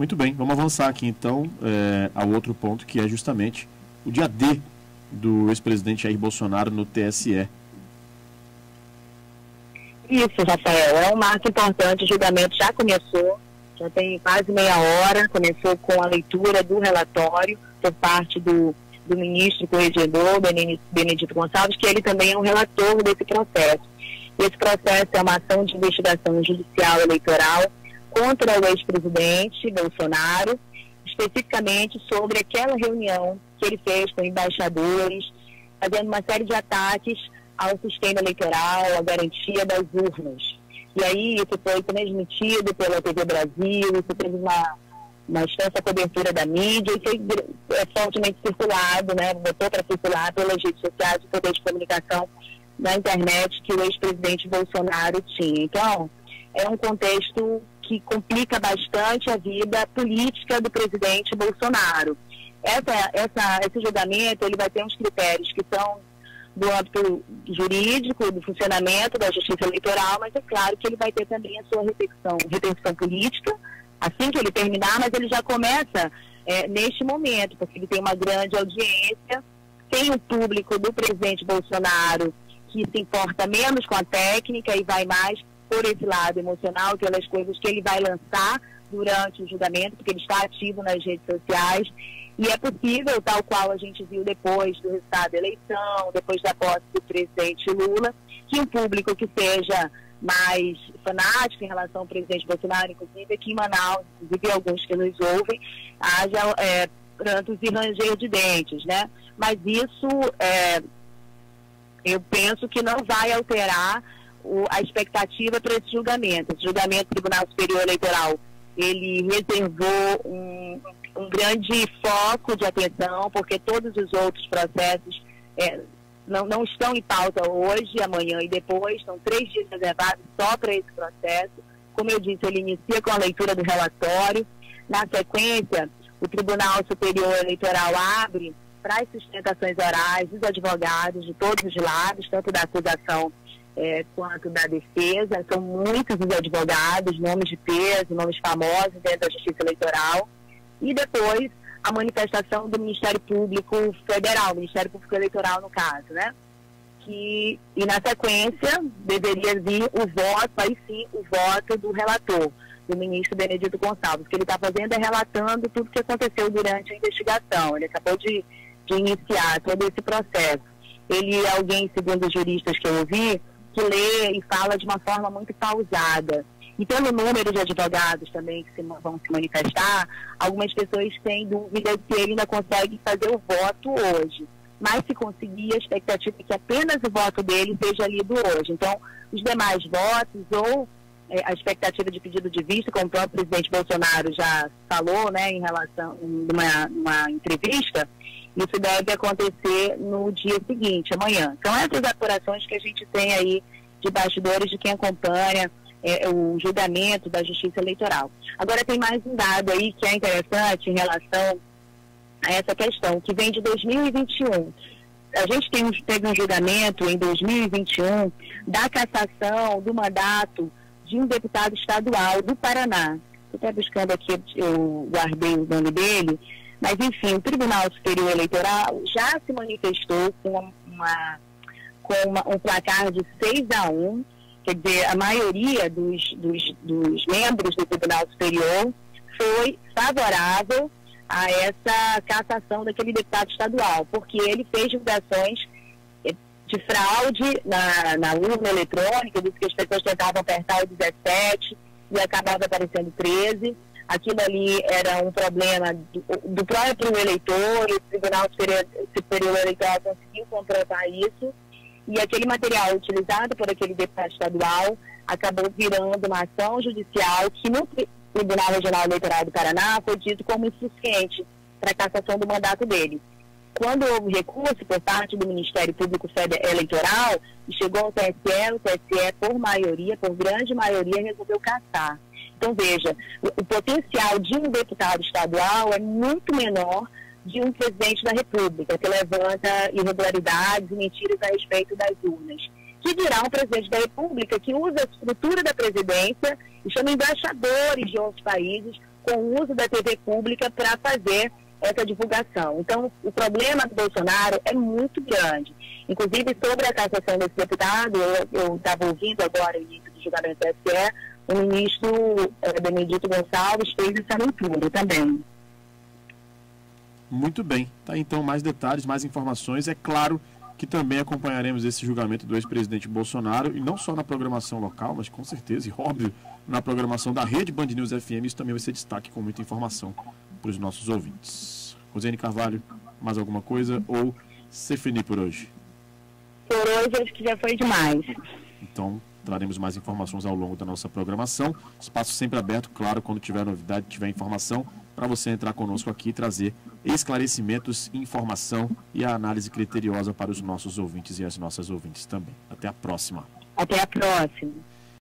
Muito bem, vamos avançar aqui então é, ao outro ponto que é justamente o dia D do ex-presidente Jair Bolsonaro no TSE. Isso, Rafael, é um marco importante, o julgamento já começou, já tem quase meia hora, começou com a leitura do relatório por parte do, do ministro corregedor, Benedito Gonçalves, que ele também é um relator desse processo. Esse processo é uma ação de investigação judicial eleitoral contra o ex-presidente Bolsonaro, especificamente sobre aquela reunião que ele fez com embaixadores, fazendo uma série de ataques ao sistema eleitoral, à garantia das urnas. E aí isso foi transmitido pela TV Brasil, isso teve uma, uma extensa cobertura da mídia e foi é, fortemente circulado, né, botou para circular pelas redes sociais e poder de comunicação na internet que o ex-presidente Bolsonaro tinha. Então, é um contexto que complica bastante a vida política do presidente Bolsonaro. Essa, essa, esse julgamento ele vai ter uns critérios que são do âmbito jurídico, do funcionamento da justiça eleitoral, mas é claro que ele vai ter também a sua repercussão, política, assim que ele terminar, mas ele já começa é, neste momento, porque ele tem uma grande audiência, tem o público do presidente Bolsonaro que se importa menos com a técnica e vai mais por esse lado emocional, pelas coisas que ele vai lançar durante o julgamento, porque ele está ativo nas redes sociais. E é possível, tal qual a gente viu depois do resultado da eleição, depois da posse do presidente Lula, que um público que seja mais fanático em relação ao presidente Bolsonaro, inclusive aqui em Manaus, inclusive alguns que nos ouvem, haja é, prantos e ranger de dentes, né? Mas isso, é, eu penso que não vai alterar o, a expectativa para esse julgamento. Esse julgamento do Tribunal Superior Eleitoral, ele reservou um, um grande foco de atenção, porque todos os outros processos é, não, não estão em pauta hoje, amanhã e depois, são três dias reservados só para esse processo. Como eu disse, ele inicia com a leitura do relatório. Na sequência, o Tribunal Superior Eleitoral abre para as sustentações orais dos advogados de todos os lados, tanto da acusação é, quanto da defesa. São muitos os advogados, nomes de peso, nomes famosos dentro da Justiça Eleitoral. E depois a manifestação do Ministério Público Federal, Ministério Público Eleitoral no caso, né? Que, e na sequência deveria vir o voto, aí sim, o voto do relator, do ministro Benedito Gonçalves. O que ele está fazendo é relatando tudo que aconteceu durante a investigação. Ele acabou de, de iniciar todo esse processo. Ele é alguém, segundo os juristas que eu ouvi, que lê e fala de uma forma muito pausada. E pelo número de advogados também que se, vão se manifestar, algumas pessoas têm dúvida se ele ainda consegue fazer o voto hoje. Mas se conseguir, a expectativa é que apenas o voto dele seja lido hoje. Então, os demais votos ou é, a expectativa de pedido de vista, como o próprio presidente Bolsonaro já falou, né, em relação numa, numa entrevista, isso deve acontecer no dia seguinte, amanhã. Então, essas apurações que a gente tem aí de bastidores de quem acompanha é, o julgamento da Justiça Eleitoral. Agora, tem mais um dado aí que é interessante em relação a essa questão, que vem de 2021. A gente tem, teve um julgamento em 2021 da cassação do mandato de um deputado estadual do Paraná. Estou até buscando aqui, eu guardei o nome dele, mas, enfim, o Tribunal Superior Eleitoral já se manifestou com, uma, com uma, um placar de 6 a 1, quer dizer, a maioria dos, dos, dos membros do Tribunal Superior foi favorável a essa cassação daquele deputado estadual, porque ele fez divulgações de fraude na, na urna eletrônica, disse que as pessoas tentavam apertar o 17 e acabava aparecendo 13 aquilo ali era um problema do, do próprio eleitor, e o Tribunal Superior, Superior Eleitoral conseguiu comprovar isso, e aquele material utilizado por aquele deputado estadual acabou virando uma ação judicial que no Tribunal Regional Eleitoral do Paraná foi dito como insuficiente para a cassação do mandato dele. Quando houve recurso por parte do Ministério Público Eleitoral, e chegou ao TSE, o TSE, por maioria, por grande maioria, resolveu caçar. Então, veja, o, potencial de um deputado estadual é muito menor de um presidente da República, que levanta irregularidades e mentiras a respeito das urnas. Que dirá um presidente da República que usa a estrutura da presidência e chama embaixadores de outros países com o uso da TV pública para fazer essa divulgação. Então, o problema do Bolsonaro é muito grande. Inclusive, sobre a cassação desse deputado, eu estava ouvindo agora o início do julgamento do SE, o ministro eh, Benedito Gonçalves fez essa leitura também. Muito bem. Tá então mais detalhes, mais informações. É claro que também acompanharemos esse julgamento do ex-presidente Bolsonaro, e não só na programação local, mas com certeza, e óbvio, na programação da rede Band News FM. Isso também vai ser destaque com muita informação para os nossos ouvintes. Rosane Carvalho, mais alguma coisa ou se finir por hoje? Por hoje acho que já foi demais. Então, traremos mais informações ao longo da nossa programação. Espaço sempre aberto, claro, quando tiver novidade, tiver informação, para você entrar conosco aqui e trazer esclarecimentos, informação e a análise criteriosa para os nossos ouvintes e as nossas ouvintes também. Até a próxima. Até a próxima.